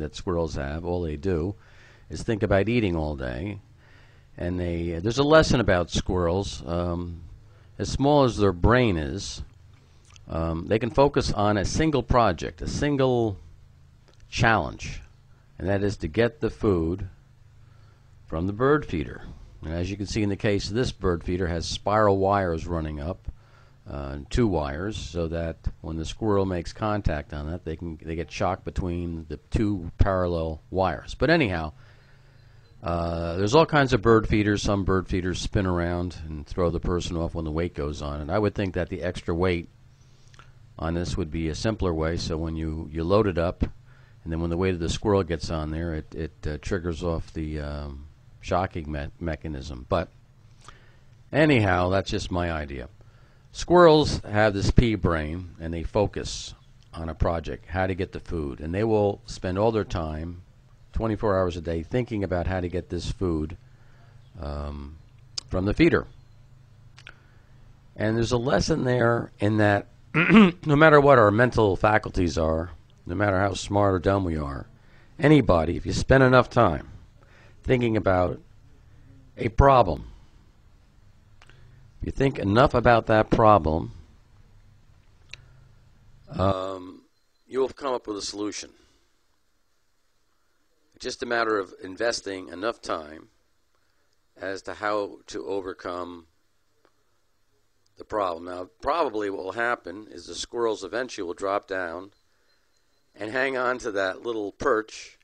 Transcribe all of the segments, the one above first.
that squirrels have. All they do is think about eating all day. And they, there's a lesson about squirrels. Um, as small as their brain is, um, they can focus on a single project, a single challenge, and that is to get the food from the bird feeder. And as you can see in the case of this bird feeder, has spiral wires running up, uh, two wires, so that when the squirrel makes contact on that, they can they get shocked between the two parallel wires. But anyhow, uh, there's all kinds of bird feeders. Some bird feeders spin around and throw the person off when the weight goes on. And I would think that the extra weight on this would be a simpler way. So when you, you load it up, and then when the weight of the squirrel gets on there, it, it uh, triggers off the um, shocking me- mechanism. But anyhow, that's just my idea. Squirrels have this pea brain, and they focus on a project, how to get the food, and they will spend all their time 24 hours a day thinking about how to get this food um, from the feeder. And there's a lesson there in that no matter what our mental faculties are, no matter how smart or dumb we are, anybody, if you spend enough time thinking about a problem, if you think enough about that problem, um, you will come up with a solution It's just a matter of investing enough time as to how to overcome the problem. Now, probably what will happen is the squirrels eventually will drop down and hang on to that little perch,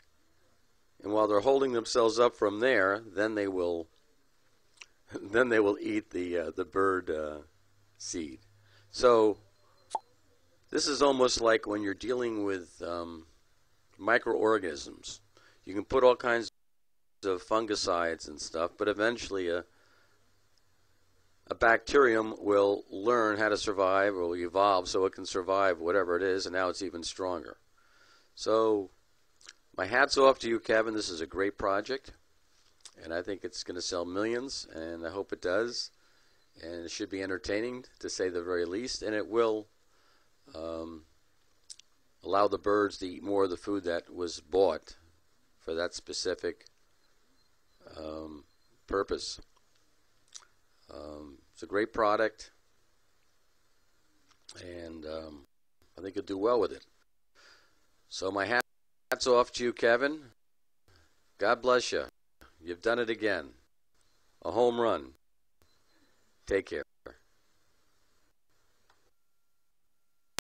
and while they're holding themselves up from there, then they will then they will eat the uh, the bird uh, seed. So this is almost like when you're dealing with um, microorganisms you can put all kinds of fungicides and stuff, but eventually a a bacterium will learn how to survive or will evolve so it can survive whatever it is, and now it's even stronger. So, my hat's off to you, Kevin. This is a great project, and I think it's going to sell millions, and I hope it does. And it should be entertaining, to say the very least, and it will um, allow the birds to eat more of the food that was bought for that specific um, purpose. Um, it's a great product, and um, I think you'll do well with it. So my hat's off to you, Kevin. God bless you. You've done it again. A home run. Take care.